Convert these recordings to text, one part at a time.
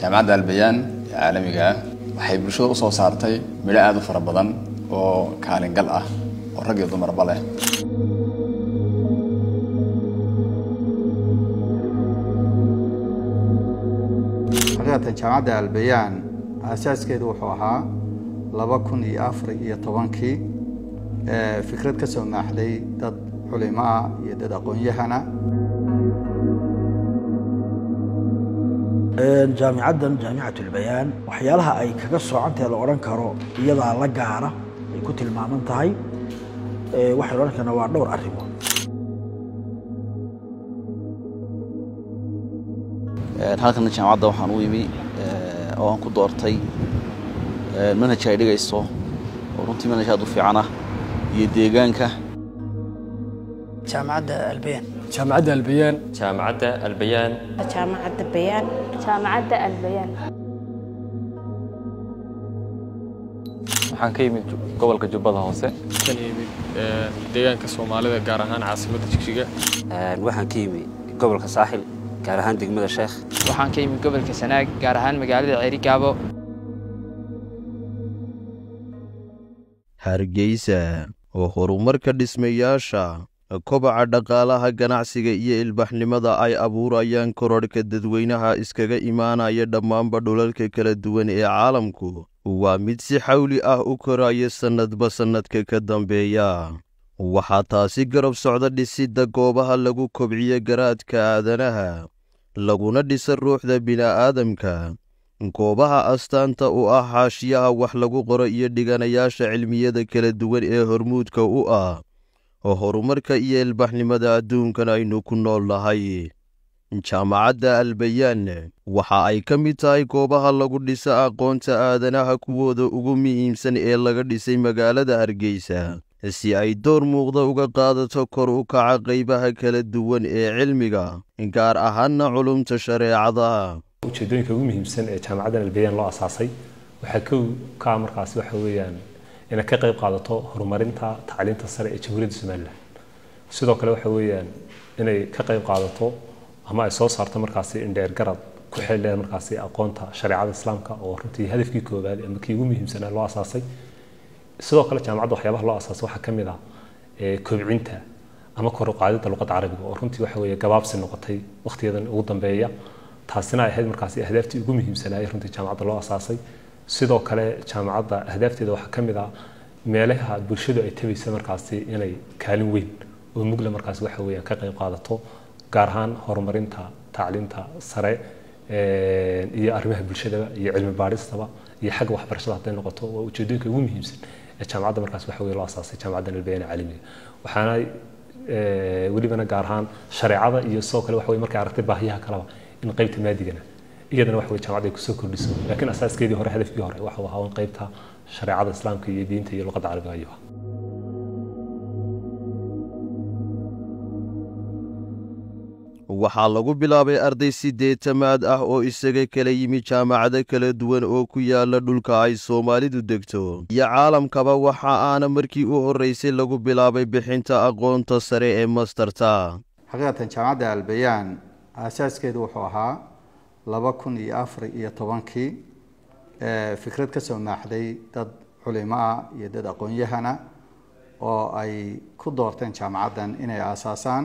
jaamacadda albayaan ee caalamiga ah waxay bulshada u soo saartay midho aada u fara badan oo kaalingal ah oo rag iyo dumarba leh. Xaqiiqatan jaamacadda albayaan aasaaskeedu wuxuu ahaa laba kun iyo afar iyo tobankii fikrad ka soo maaxday dad culimo ah iyo dad aqoon-yahana jaamicaddan jaamicat ulbayaan waxyaalaha ay kaga soocantahe la odhan karo iyadaa la gaara ay ku tilmaaman tahay waxaynu odhan karna waa dhowr arrimood. Halkana jaamacadda waxaan u imi oo aan ku doortay manhajka ay dhigayso oo runtii manhaj aad u fiican ah iyo deegaanka. Jaamacadda albayaan jaamacadda albayaan. Jaamacadda albayaan. Jaamacadda bayaan. Jaamacadda albayaan. Waxaan ka yimid gobolka jubbada hoose. Kan yimid deegaanka soomaalida gaar ahaan caasimadda jigjiga. Waxaan ka yimid gobolka saaxil gaar ahaan degmada sheekh waxaan ka yimid gobolka sanaag gaar ahaan magaalada ceerigaabo hargeysa oo horumarka dhismayaasha kobaca dhaqaalaha ganacsiga iyo ilbaxnimada ay abuurayaan kororhka dadweynaha iskaga imaanaya dhammaanba dhulalka kala duwan ee caalamku waa mid si xawli ah u koraya sannadba sannadka ka dambeeya. Waxaa taasi garab socda dhisidda goobaha lagu kobciyo garaadka aadanaha laguna dhisa ruuxda bini'aadamka. Goobaha astaanta u ah xaashiyaha wax lagu qoro iyo dhiganayaasha cilmiyada kala duwan ee hormuudka u ah oo horumarka iyo ilbaxnimada adduunkan aynu ku nool nahay. Jaamacadda albayaan waxa ay ka mid tahay goobaha lagu dhisa aqoonta aadanaha kuwooda ugu muhiimsan ee laga dhisay magaalada hargeysa si ay door muuqda uga qaadato kor u kaca qaybaha kala duwan ee cilmiga gaar ahaanna culumta shareecada. Ujeedooyinka ugu muhiimsan ee jaamacaddan albayaan loo asaasay waxaa kow kaa markaasi waxa weeyaan inay ka qayb qaadato horumarinta tacliinta sare ee jamhuuriyadda somalilan sidoo kale waxa weeyaan inay ka qayb qaadato ama ay soo saarto markaasi indheer garad ku xeeldheer markaasi aqoonta shareecada islaamka oo runtii hadafkii koowaad ama kii ugu muhiimsanaa loo asaasay. Sidoo kale jaamacadda waxyaabaha loo asaasay waxaa ka mid ah kobcinta ama kor u qaadidda carabiga oo runtii waxa weeye gabaabsi noqotay waqtiyadan ugu dambeeya. Taasina ay ahayd markaasi ahdaaftii ugu muhiimsanaayay runtii jaamacadda loo asaasay sidoo kale jaamacadda ahdaafteeda waxaa ka mid ah meelaha bulshadu ay tabaysa markaasi inay kaalin weyn oo mugla markaasi waxa weeyaan ka qayb qaadato gaar ahaan horumarinta tacliinta sare iyo arrimaha bulshadaba iyo cilmi baadhistaba iyo xagga waxbarashada hadday noqoto waa ujeedooyinka ugu muhiimsan ee jaamacadda markaasi waxa weeye loo asaasay jaamacaddan albayaan caalamiga waxaana welibana gaar ahaan shareecada iyo sidoo kale waxa weye markay aragtay baahiyaha kaleba in qaybta maadigana iyadana waxa weye jaamacadda ay ku soo kordhiso. Laakiin asaaskeedii hore hadafkii hore waxa uu ahaa in qaybta shareecada islaamka iyo diinta iyo luqadda carabiga ayuu waxaa lagu bilaabay arday siddeetamaad ah oo isaga kala yimi jaamacado kala duwan oo ku yaalla dhulka ay soomaalidu degto. Iyo caalamkaba waxa aana markii u horreysay lagu bilaabay bixinta aqoonta sare ee mastarta. Xaqiiqatan jaamacadda albayaan aasaaskeedu wuxuu ahaa laba kun iyo afar iyo tobankii fikrad ka soo maaxday dad culimo iyo dad aqoon-yahana oo ay ku doorteen jaamacaddan inay aasaasaan.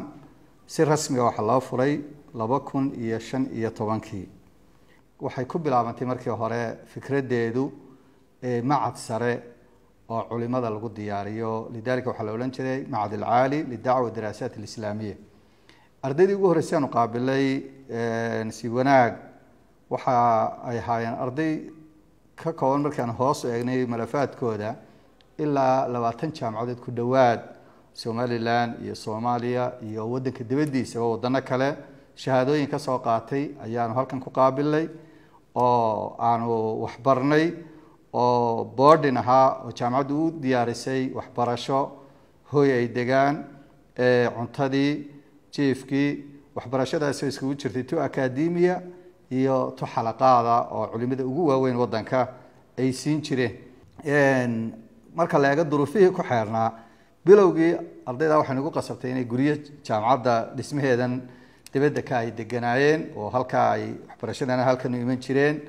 Si rasmiga waxaa loo furay laba kun iyo shan iyo tobankii. Waxay ku bilaabantay markii hore fikraddeedu macad sare oo culimada lagu diyaariyo. Lidalika waxaa la odhan jiray macad alcaali lidacwa daraasaat alislaamiya ardaydii ugu horreysay aanu qaabilay si wanaag. Waxa ay ahaayeen arday ka kooban markaan hoos eegnay malafaadkooda ilaa labaatan jaamacadood ku dhowaad somalilan iyo soomaaliya iyo wadanka dibaddiisaba wadano kale. Shahaadooyin ka soo qaatay ayaanu halkan ku qaabilnay oo aanu waxbarnay oo boardin ahaa oo jaamacaddu u diyaarisay waxbarasho hoy ay degaan cuntadii jiifkii waxbarashadaasoo iskugu jirtay tu akademiya iyo tu xalaqaada oo culimada ugu waaweyn wadanka ay siin jireen. Marka la eego duruufihii ku xeernaa bilowgii ardayda waxay nagu qasabtay inay guryo jaamacadda dhismaheedan dibadda ka ay deganaayeen oo halkaa ay waxbarashadana halkan u iman jireen.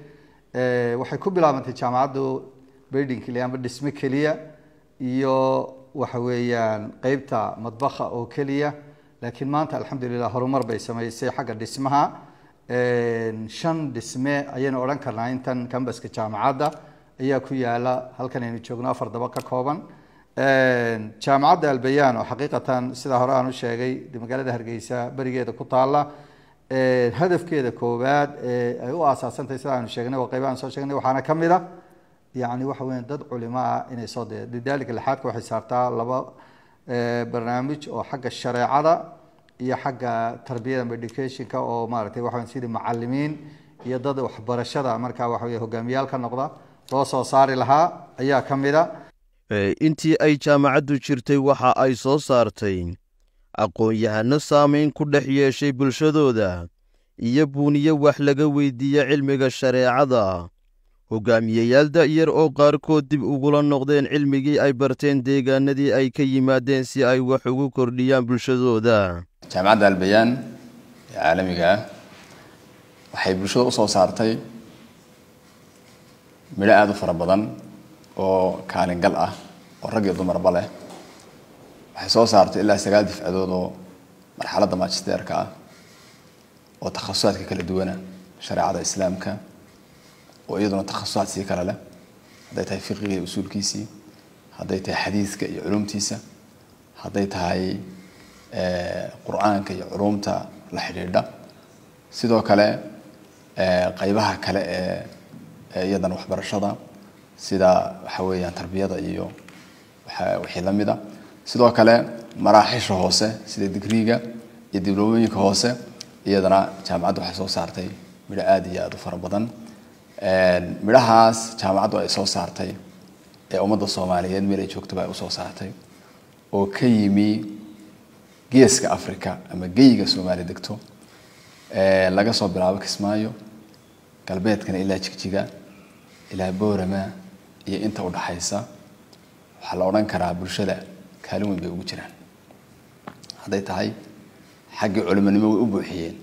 Waxay ku bilaabantay jaamacaddu building keliya amba dhisme keliya iyo waxa weeyaan qeybta madbakha oo keliya laakiin maanta alxamdulilah horumar bay sameysay xagga dhismaha. Shan dhisme ayaynu odhan karnaa intan cambaska jaamacadda. Ayaa ku yaalla halkan aynu joogno afar daba ka kooban. Jaamacadda albayaan oo xaqiiqatan sidaa hore aan u sheegay magaalada hargeysa berigeeda ku taala hadafkeeda koowaad ee ay u aasaasantahay sida aanu sheegnay oo qeybahan soo sheegnay waxaana ka mid a yani waxa weya dad culimo ah inay soo de lidalika lixaadka waxay saartaa laba barnaamij oo xagga shareecada iyo xagga tarbiyada educationka oo maaragtay waxa sidii macalimiin iyo dad waxbarashada markaa waxa wey hogaamiyaal ka noqda loo soo saari lahaa ayaa ka mid a. Intii ay jaamacaddu jirtay waxa ay soo saartay aqoon-yahano saameyn ku dhex yeeshay bulshadooda iyo buuniye wax laga weydiiye cilmiga shareecada hogaamiyeyaal da'yar oo qaarkood dib ugula noqdeen cilmigii ay barteen deegaanadii ay ka yimaadeen si ay wax ugu kordhiyaan bulshadooda. Jaamacadda albayaan ee caalamiga ah waxay bulshada u soo saartay midho aada u fara badan oo kaalingal ah oo rag iyo dumarba leh. Waxay soo saartay ilaa sagaal difcadood oo marxaladda magisteerka ah oo takhasusaadka kala duwana shareecada islaamka oo iyaduna takhasusaad sii kale leh hadday tahay fiqiga iyo usuulkiisii hadday tahay xadiiska iyo culumtiisa hadday tahay qur'aanka iyo culumta la xidhiidha sidoo kale qeybaha kale ee iyadana waxbarashada sida waxa weeyaan tarbiyada iyo wixii la mida sidoo kale maraaxisha hoose sida digriga iyo diblomooyinka hoose iyadana jaamacaddu waxay soo saartay midho aada iyo aada u fara badan midhahaas jaamacaddu ay soo saartay ee ummadda soomaaliyeed meel ay joogtaba ay u soo saartay oo ka yimi geeska africa ama geyga soomaaliya degto laga soo bilaabo kismaayo galbeedkana ilaa jigjiga ilaa boorama iyo inta udhaxaysa waxaa la odhan karaa bulshada kaalin weyn bay ugu jiraan. Hadday tahay xaggii culimonimo way u buuxiyeen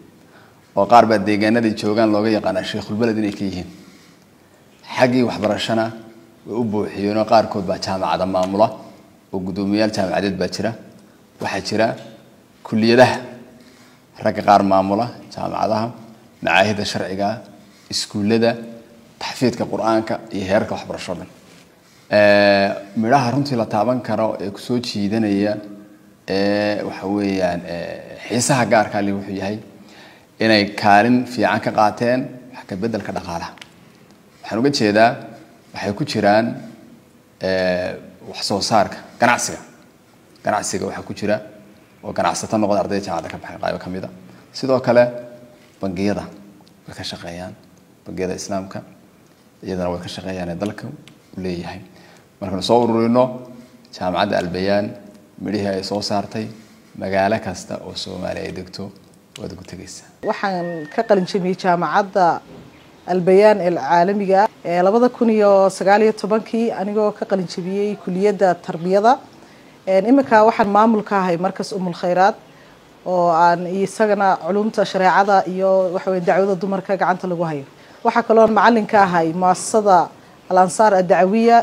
oo qaar baa deegaanaday joogaan looga yaqaanaa sheikhulbeled inay ka yihiin حقي وحبرشنا وأبو حيونا قارك وبتام عدم معمولة وقدومي التام عدد بشرة وحشرة كل يده. رك قار معمولة تام عدهم معاهد الشرع جا إسكول ده تحفيد كقرآن كيهرك وحبرشنا مراه رنتي لا تعبان كراو إكسو شيء دنا يا وحوي يعني حيسة هجار كالي وحوي هاي كارن في عنك قاتين حكى بدل كده قالها waxaan uga jeedaa waxay ku jiraan wax soo saarka ganacsiga. Ganacsiga waxaa ku jira oo ganacsato noqda ardayda jaamacadda ka baxay qaybo ka mid a. Sidoo kale bangiyada way ka shaqeeyaan bangiyada islaamka iyadana way ka shaqeeyaan ee dalka u leeyahay. Markaynu soo ururino jaamacadda albayaan midhihii ay soo saartay magaalo kasta oo soomaaliya ay degto waad ugu tegaysaa waxaan ka qalin jabiyey jaamacadda albayaan ee caalamiga ee labada kun iyo sagaal iyo tobankii anigoo ka qalin jabiyey kuliyadda tarbiyada iminka waxaan maamul ka ahay markas umul khayraad oo aan isagana culumta shareecada iyo waxaweye dacwada dumarka gacanta lagu hayo. Waxaa kaloon macalin ka ahay muasasada alansaar addacawiya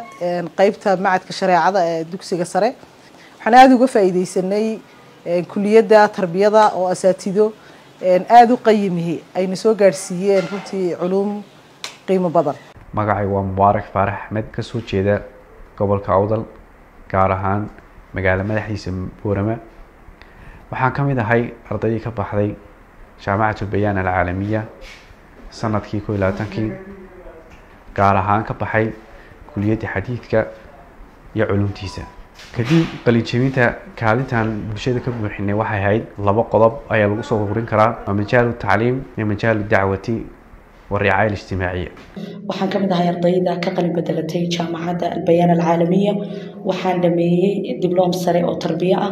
qeybta macadka shareecada ee dugsiga sare. Waxaan aada uga faa'iideysanay kuliyadda tarbiyada oo asaatido aada u qayimihi ayna soo gaadhsiiyeen runtii culuum qiimo badan. Magacay waa mubaarak faarax axmed ka soo jeeda gobolka awdal gaar ahaan magaalo madaxiisa boorama waxaan ka mid ahay ardaydii ka baxday jaamacatu bayaan alcaalamiya sannadkii ko iyo labaatankii gaar ahaan ka baxay kuliyadda xadiidka iyo culumtiisa kadib qalinjebinta kaalintan bulshada ka buuxinay waxay ahayd laba qodob ayaa lagu soo ururin karaa waa majaalu tacliim iyo majaalu dacwati والرعاية الاجتماعية waxaan ka mid ahay ardayda ka qalin bedelatay jaamacadda albayaan alcaalamiya waxaan dhameeyey dibloom sare oo tarbiya ah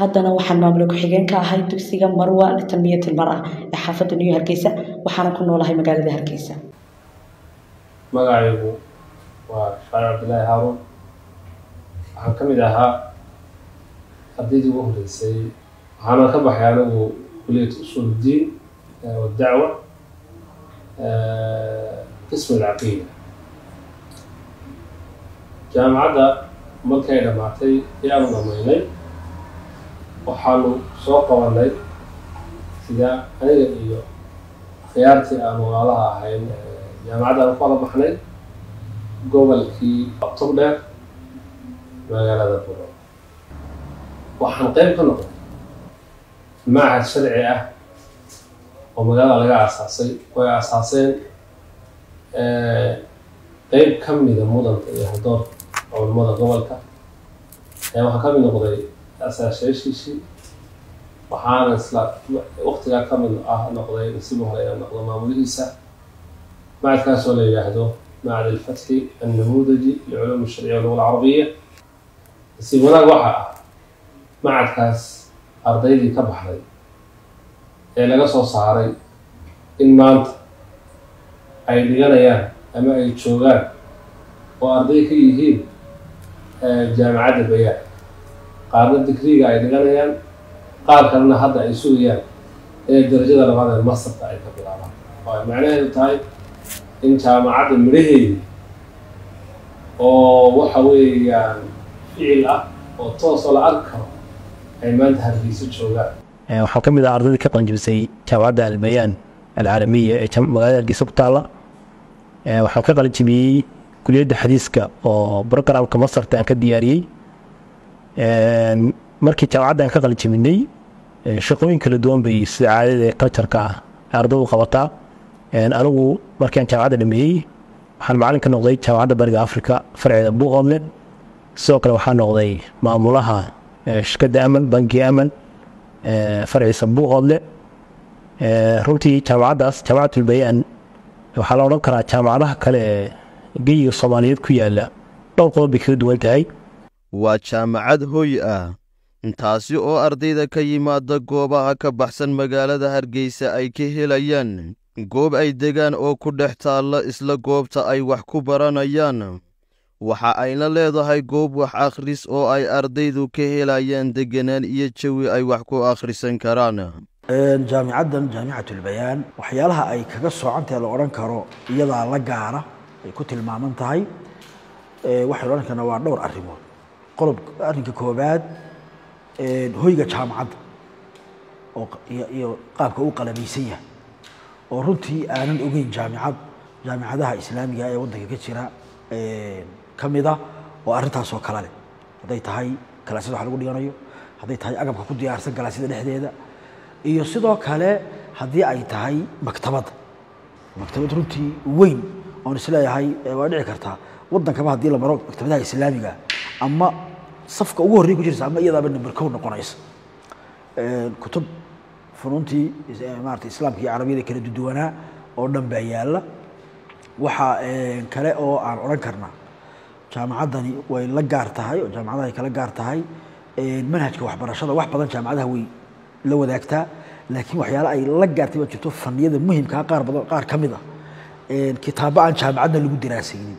haddana waxaan maamule ku-xigeen ka ahay dugsiga marwa litanmiyat ilmara ee xaafadda new hargeysa waxaana ku noolahay magaalada hargeysa magacaygu waa shaar cabdilaahi haaruun waxaa ka mid ahaa ardaydii ugu horeysay waxaana ka baxay anigu kuliyat usul diin wadacwa qism alcaqiida jaamacadda markay dhammaatay ayaanu dhammaynay waxaanu soo qabanay sida aniga iyo khiyaartii aanu walaalaha ahayn jaamacaddaanu kala baxnay gobolkii togdheer magaalada buro waxaan qeyb ka noqday macahad sharci ah oo magaalada laga aasaasay way aasaaseen qeyb ka mida mudanta iyo hadoor culimada gobolka. Waxaa ka mid noqday asaasheeshiisii waxaana isla waktigaa ka mid ah noqday nasiib hore inaan noqdo maamulihiisa. Macadkaasoo la yidhaahdo macad alfatxi annamuudaji liculuum alsharciya walluga alcarabiya nasiib wanaag waxaa ah macadkaas ardaydii ka baxday ee laga soo saaray in maanta ay dhiganayaan ama ay joogaan oo arday ka yihiin jaamacadda bayaan. Qaarna digriga ay dhiganayaan qaar kalena hadda ay sugayaan inay darajada labaad ee masterka ay ka bilaabaan. Oo ay macnaheedu tahay in jaamacadda midhaheedii oo waxa weeyaan ficil ah oo toosoo la arki karo ay maanta hargeysa joogaan. Waxaan ka mid ah ardaydii ka qalanjibisay jaamacadda albayaan alcaalamiya ee magaalada hargeysa ku taalla. Waxaan ka qalanjibiyey kuliyadda xadiiska oo programka masarta aan ka diyaariyey. Markii jaamacadda aan ka qalanjibinay shaqooyin kala duwan bay sida caadada ee cultureka ah ardaydu qabataa. Anigu markii aan jaamacadda dhameeyey waxaan macalin noqday jaamacadda bariga africa farceeda buuqoodle sidoo kale waxaa noqday maamulaha shirkadda amal banki amal farciisa buuqoodle runtii jaamacaddaas jaamacatulbayaan waxaa la odhan karaa jaamacadaha kale geyiga soomaaliyeed ku yaalla dhowr qodob bay kaga duwan tahay. Waa jaamacad hoy ah. Taasi oo ardayda ka yimaada goobaha ka baxsan magaalada hargeysa ay ka helayaan goob ay degaan oo ku dhex taalla isla goobta ay wax ku baranayaan waxa ayna leedahay goob wax akhris oo ay ardaydu ka helayaan deganaan iyo jawi ay wax ku akhrisan karaan. Jaamicaddan jaamicatulbayaan waxyaalaha ay kaga soocantahe la odhan karo iyadaa la gaara ay ku tilmaaman tahay. Waxaynu odhan karnaa waa dhowr arrimood. Qolob arrinka koobaad hoyga jaamacadda oo iyo qaabka u qalabaysan yahay. Oo runtii aanan ogeyn jaamicad jaamicadaha islaamiga ee waddanka ka jira ka mida oo arrintaasoo kale leh. Hadday tahay kalaasyada wax lagu dhiganayo hadday tahay agabka ku diyaarsan kalaasyada dhexdeeda iyo sidoo kale haddii ay tahay maktabadda maktabad runtii weyn oon is leeyahay waa dhici kartaa waddankaba haddii la maro maktabadaha islaamiga ama safka ugu horrey ku jirta ama iyadaaba number kow noqonaysa. Kutub funuuntii maarata islaamka iyo carabiyada kala duduwanaa oo dhan baa yaalla waxaa kale oo aan odhan karnaa jaamacaddani way la gaar tahay oo jaamacadaha ay kala gaar tahay manhajka waxbarashada wax badan jaamacadaha way la wadaagtaa laakiin waxyaale ay la gaartay baa jirto faniyada muhimkaa qaar badan qaar ka mid ah. Kitaabo aan jaamacadna lagu diraasaynin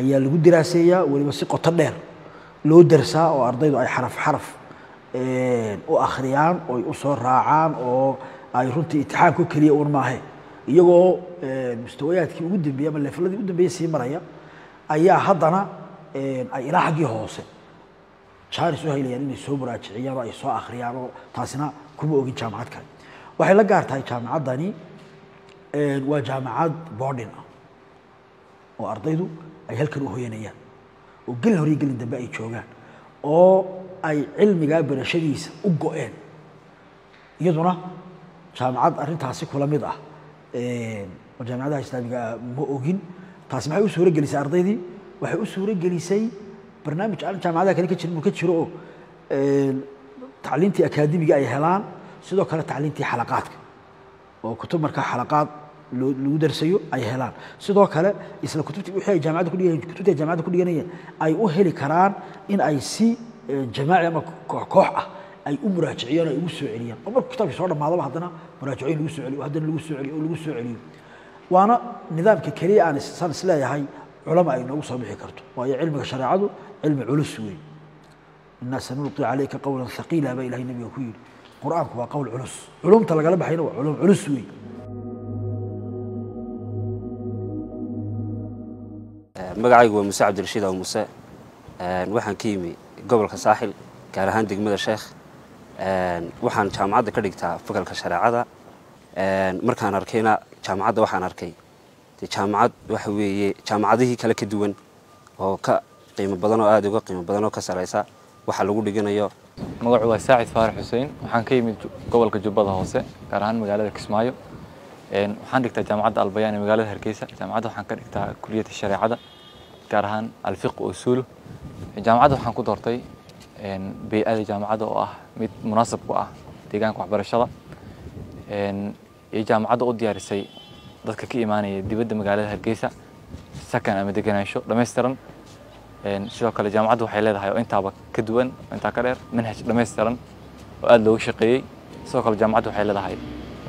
ayaa lagu diraaseeyaa weliba si qoto dheer loo darsaa oo ardaydu ay xaraf xaraf u akhriyaan oo ay u soo raacaan oo ay runtii itixaamku keliya uun maahe. Iyagoo mustawayaadkii ugu dambeeyey ama leefladii ugu dambeeyey sii maraya ayaa haddana ilaa xaggii hoose. Jaanis u helayaan inay soo muraajiciyaan oo ay soo akhriyaan oo taasina kuma ogin jaamacad kale waxay la gaar tahay jaamacaddani waa jaamacad boarding ah. Oo ardaydu ay halkan u hoyanayaan oo gelin hore gelin dambe ay joogaan. Oo ay cilmigaa barashadiisa u go-een. Iyaduna jaamacad arrintaasi kula mid ah. Jaamacadaha islaamiga ma ogin. Taasi maxay u suuro ardaydii waxay u suuro gelisay barnaamij aan jaamacadaha kale ka jirin uu ka jiro oo tacliintii akaademiga ay helaan sidoo kale tacliintii xalaqaadka oo kutub markaa xalaqaad lagu darsayo ay helaan. Sidoo kale isla kutubtii wixii ay jaamacadda ku dhiganayeen kutubtii ay jaamacadda ku dhiganayeen ay u heli karaan in ay si jamaaci ama koox koox ah ay u muraajiciyaan ay ugu soo celiyaan. Oo markuu kitaabkii soo dhammaadaba haddana muraajicooyin lagu soo celiyo haddana lagu soo celiyo oo lagu soo celiyo. Waana nidaamka keliya aan san is leeyahay culama ay noogu soo bixi karto. Waayo cilmiga shareecadu cilmi culus weyn. Inaa sanulqi calayka qowlan thaqiila baa ilahay nabiga ku yidhi. Qur'aanku waa qowl culus. Culumta lagala baxayna waa culum culus wey magacaygu waa muse cabdirashiid aw muse waxaan ka yimi gobolka saaxil gaar ahaan degmada sheekh waxaan jaamacadda ka dhigtaa fakalka shareecada. Markaan arkayna jaamacadda waxaan arkay kale ka duwan oo ka qiimo badan oo aada uga qiimo badan oo ka saraysa waxa lagu dhiganayo magacu waa saacid faarax xuseen waxaan ka yimid gobolka jubbada hoose gaar ahaan magaalada kismaayo waxaan dhigtaa jaamacadda albayaan ee magaalada hargeysa jaamacadda waxaan ka dhigtaa kuliyadda shareecada gaar ahaan alfiq usuulu jaamacadda waxaan ku doortay bey-ada jaamacadda oo ah mid munaasab ku ah deegaanka waxbarashada iyo jaamacadda u diyaarisay dadka ka imaanaya dibadda magaalada hargeysa sakan ama deganaansho dhammaystiran sidoo kale jaamacaddu waxay leedahay oo intaaba ka duwan intaa ka dheer manhaj dhammaystiran oo aada looga shaqeeyey sidoo kale jaamacaddu waxay leedahay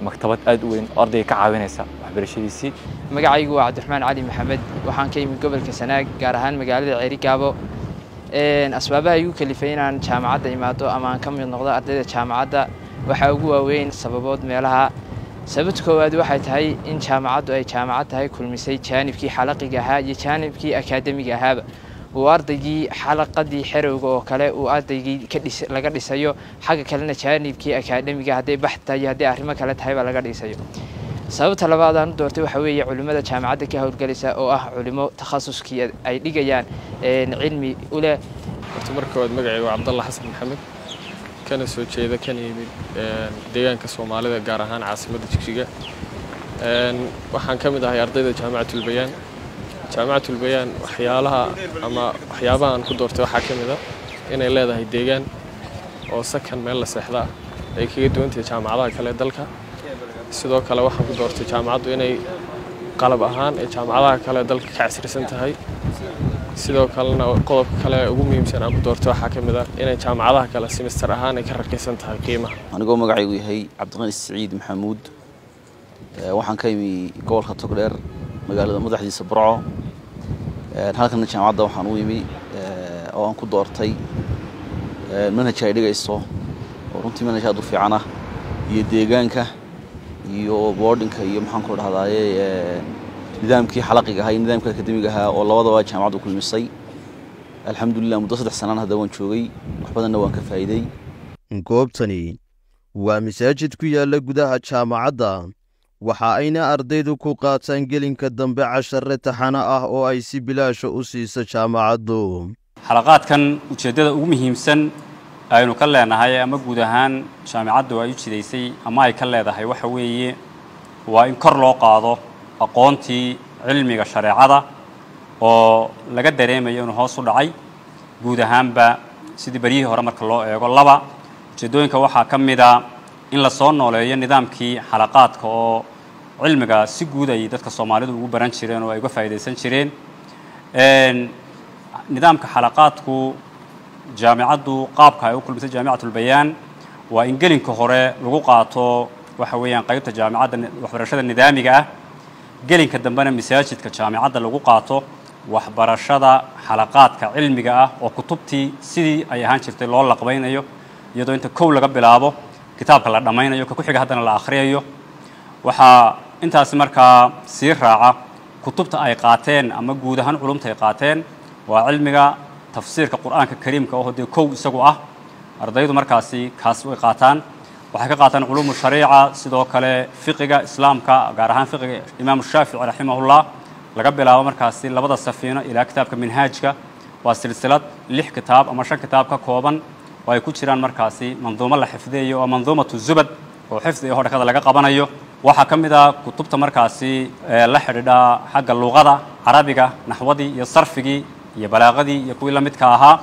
maktabad aada u weyn oo ardayga ka caawinaysa waxbarashadiisii magacaygu waa cabdiraxmaan cali maxamed waxaan ka yimid gobolka sanaag gaar ahaan magaalada ceerigaabo asbaabaha igu kalifay inaan jaamacadda imaado ama aan ka mid noqdo ardayda jaamacadda waxaa ugu waaweyn sababood meelaha سبت كواد واحد هاي إن جامعات أي جامعات هاي كل مسي كان بكي حلقة جها يكان بكي أكاديمي جها وأرد يجي حلقة دي حر وكلا وأرد يجي كده لقدر يسويه حاجة كلنا كان بكي أكاديمي جها دي بحتة جها دي أهرمة كلا هاي ولقدر يسويه سبت على بعض أنا دورتي وحوي علماء جامعات كه والجلسة أو أه علماء تخصص كي أي ليجيان يعني، علمي. ولا أتمرك واد مجعي وعبد الله حسن محمد. Kana soo jeeda kana yimid deegaanka soomaalida gaar ahaan caasimadda jigjiga. Waxaan ka mid ahay ardayda jaamacatulbayaan jaamacatulbayaan waxyaalaha ama waxyaabaha aan ku doortay waxaa ka mid a inay leedahay deegaan oo sakan meel la seexda ah ay kaga duwan tahay jaamacadaha kale ee dalka. Sidoo kale waxaan ku doortay jaamacaddu inay qalab ahaan ay jaamacadaha kale ee dalka ka casrisan tahay sidoo kalena qodobka kale ugu muhiimsan aan ku doortay waxaa ka mid ah inay jaamacadaha kale simister ahaan ay ka raqiisan tahay qiimaha. Anigoo magacaygu yahay cabdiqani siciid maxamuud. Waxaan ka yimi gobolka togdheer magaalada madaxdiisa burco. Halkana jaamacadda waxaan u yimi oo aan ku doortay manhaj ay dhigayso oo runtii manhaj aad u fiican ah iyo deegaanka iyo boardinka iyo maxaan ku dhahdaye nidaamkii xalaqiga ahaa iyo nidaamkii akademiga ahaa oo labadaba jaamacaddu kulmisay. Alxamdulilah muddo saddex sanaan hadda waan joogay. Wax badanna waan ka faa'iiday. Goobtani waa masaajid ku yaalla gudaha jaamacadda. Waxa ayna ardaydu ku qaataan gelinka dambe cashare taxana ah oo ay si bilaasha u siiso jaamacaddu. Xalaqaadkan ujeeddada ugu muhiimsan aynu ka leenahay ama guud ahaan jaamicaddu ay u jidaysay ama ay ka leedahay waxa weeye waa in kor loo qaado inuu hoos u dhacay guud ahaanba sidii beryihii hore marka loo eego laba ujeeddooyinka waxaa ka mid a in la soo nooleeyo nidaamkii xalaqaadka oo cilmiga si guud ay dadka soomaalidu ugu baran jireen oo ay uga faa'iidaysan jireen nidaamka xalaqaadku jaamicaddu qaabka ay u kulmisay jaamicatulbayaan waa in gelinka hore lagu qaato waxa weeyaan qaybta jaamicadda waxbarashada nidaamiga ah gelinka dambena masaajidka jaamicadda lagu qaato waxbarashada xalaqaadka cilmiga ah oo kutubtii sidii ay ahaan jirtay loo laqbaynayo iyadoo inta kow laga bilaabo kitaabka la dhammaynayo ka ku xiga haddana la akhriyayo. Waxaa intaasi markaa sii raaca kutubta ay qaateen ama guud ahaan culumta ay qaateen waa cilmiga tafsiirka qur'aanka kariimka oo dee kow isagu ah ardaydu markaasi kaas way qaataan waxay ka qaataan culuumu shariica sidoo kale fiqiga islaamka gaar ahaan fiqiga imaamu shaafici raximahullah laga bilaabo markaasi labada safiino ilaa kitaabka minhaajka waa silsilad lix kitaab ama shan kitaab ka kooban oo ay ku jiraan markaasi manduumo la xifdiyayo oo manduumatu zubad oo xifdi iyo hodhakada laga qabanayo waxaa ka mid ah kutubta markaasi la xidhiidha xagga luqada carabiga naxwadii iyo sarfigii iyo balaaqadii iyo kuwii la ahaa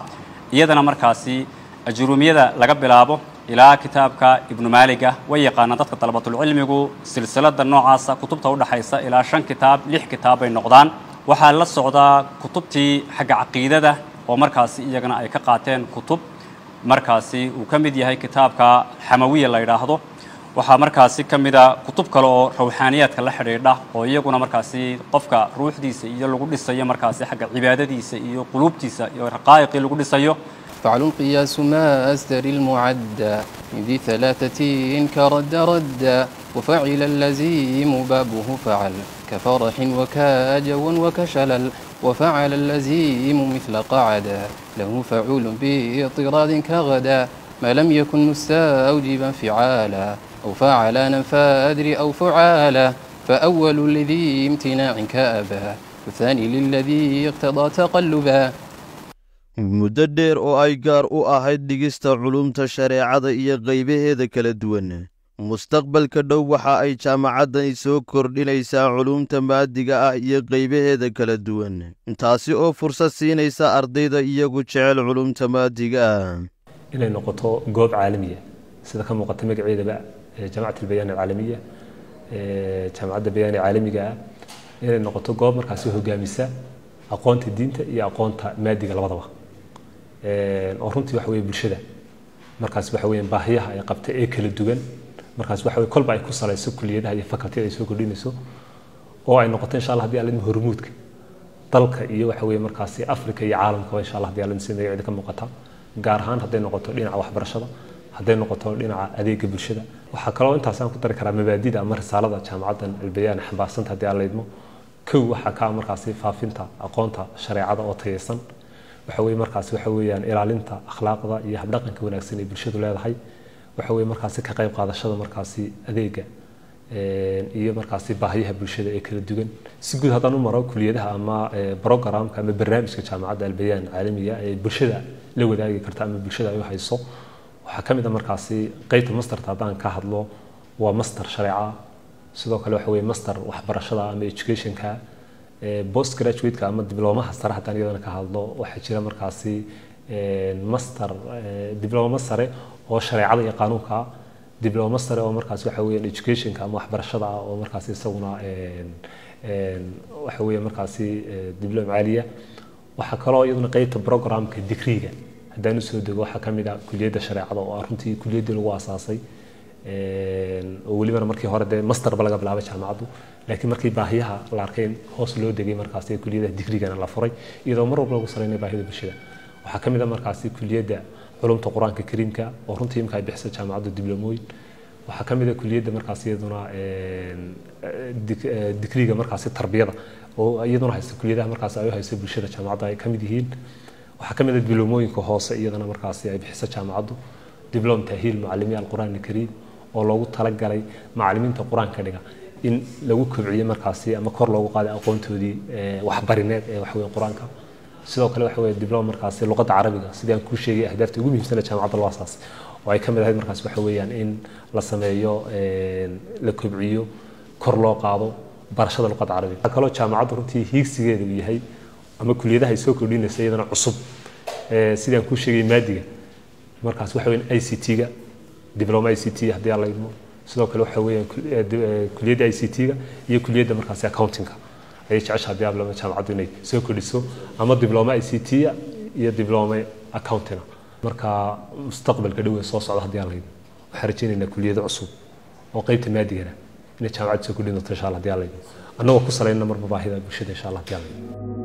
iyadana markaasi ajruumiyada laga bilaabo ilaa kitaabka ibnu maaliga way yaqaanaan dadka dalabatulcilmigu silsilada noocaasa kutubta udhaxaysa ilaa shan kitaab lix kitaab bay noqdaan. Waxaa la socdaa kutubtii xagga caqiidada oo markaasi iyagana ay ka qaateen kutub. Markaasi uu ka mid yahay kitaabka xamawiya la yidhaahdo. Waxaa markaasi ka mid a kutub kale oo rawxaaniyaadka la xidhiidha oo iyaguna markaasi qofka ruuxdiisa iyo lagu dhisayo markaasi xagga cibaadadiisa iyo quluubtiisa iyo raqaa'iqii lagu dhisayo فعل قياس ما أزدر المعدى من ذي ثلاثة كرد رد وفعل اللزيم بابه فعل. كفرح وكاجو وكشلل وفعل اللزيم مثل قعدا له فعول باضطراد كغدا ما لم يكن مستوجبا فعالا. أو فعلا فأدري أو فعالا فأول لذي امتناع كأبا والثاني للذي اقتضى تقلبا muddo dheer oo ay gaar u ahayd dhigista culumta shareecada iyo qaybaheeda kala duwan. Mustaqbalka dhow waxa ay jaamacaddani soo kordhinaysaa culumta maadiga ah iyo qaybaheeda kala duwan. Taasi oo fursad siinaysa ardayda iyagu jecel culumta maadiga ah. Inay noqoto goob caalamiya sida ka muuqata magaceedaba jaamacat albayaan alcaalamiya jaamacadda bayaan caalamiga ah. Inay noqoto goob markaasi hogaamisa aqoonta diinta iyo aqoonta maadiga labadaba oo runtii waxa weye bulshada. Markaas waxa weeyaan baahiyaha ay qabta ee kala duwan. Markaas waxa weye kolba ay ku salayso kuliyadaha iyo facultiyada ay soo kordhinayso oo ay noqoto insha allah haddii idmo hormuudka. Dalka iyo waxa weye markaasi africa iyo caalamkaba insha allah haddii alla idmo si magaceeda ka muuqata gaar ahaan hadday noqoto dhinaca waxbarashada hadday noqoto dhinaca adeega bulshada. Waxaa kaloo intaasaan ku dari karaa mabaadida ama risaalada jaamacaddan albayaan xambaarsanta haddii alla idmo. Kow waxaa ka markaasi faafinta aqoonta shareecada oo tayeysan waxa weye markaasi waxa ilaalinta akhlaaqda iyo habdhaqanka wanaagsan ee bulshadu leedahay. Waxa weye markaasi ka qayb qaadashada markaasi adeega iyo markaasi baahiyaha bulshada ee kala duwan. Si guud haddaan u maro kuliyadaha ama programka ama barnaamijka jaamacadda albayaan caalamiga ee bulshada la wadaagi karta ama bulshada ay u hayso waxaa ka mid a markaasi qeybta masterta haddaan ka hadlo waa master shareeca sidoo kale waxa master waxbarashada ama educationka post graduate-ka ama diblomaha sare haddaan iyadana ka hadlo waxaa jira markaasi master dibloma sare oo shareecada iyo qaanuunka dibloma sare oo markaasi waxa weeyaan educationka ama waxbarashada ah oo markaasi isaguna waxa weeye markaasi diblom caaliya. Waxaa kaloo iyaduna qeybta programka digriga haddaan u soo dego waxaa ka mid ah kuliyadda shareecada oo ah runtii kuliyaddii lagu aasaasay oo welibana markii hore dee masterba laga bilaabay jaamacaddu laakiin markii baahiyaha la arkay in hoos loo degay markaasi kuliyadaha digrigana la furay iyadoo mar walba lagu saleynay baahida bulshada. Waxaa ka mid a markaasi kuliyadda culumta qur'aanka kariimka oo runtii imka ay bixisa jaamacaddu diblomooyin waxaa ka mid a kuliyadda markaasi iyaduna digriga markaasi tarbiyada oo iyaduna haysta kuliyadaha markaasi ay u hayso bulshada jaamacadda ay ka mid yihiin. Waxaa ka mid a diblomooyinka hoose iyadana markaasi ay bixisa jaamacaddu diblom tahiil mucalimiya alqur'aan alkariim oo loogu talagalay macalimiinta qur'aanka dhiga in lagu kobciyo markaasi ama kor loogu qaaday aqoontoodii waxbarineed ee waxa weye qur'aanka. Sidoo kale waxa weye markaasi luqadda carabiga sidii aan kuu sheegay ahdaafta ugu muhiimsana jaamacadda loo asaasay oo ay ka mid ahayd markaasi waxa weeyaan in la sameeyo la kobciyo kor loo qaado barashada luqadda carabiga. Kaloo jaamacaddu runtii hiigsigeeda uu yahay ama kuliyadaha ay soo kordhinaysa iyadana cusub. Sidii aan kuu sheegay maadiga markaas waxa weeyaan i c t-ga dibloma i c t haddii aan sidoo kale waxa weeyaan kuliyadda i c t-ga iyo kuliyadda markaasi accountingka ayay jecesha haddii ablama jaamacaddu inay soo kordhiso ama dibloma i c t-ya iyo dibloma accountinga marka mustaqbalka dhow ee soo socda haddii aan la idmo waxaan rajaynaynaa kuliyado cusub oo qeybta maadigana inay jaamacaddu soo kordhin doonto insha allah haddii aan la idmo annagoo ku salayna marba baahida bulshada insha allah haddii aan la idmo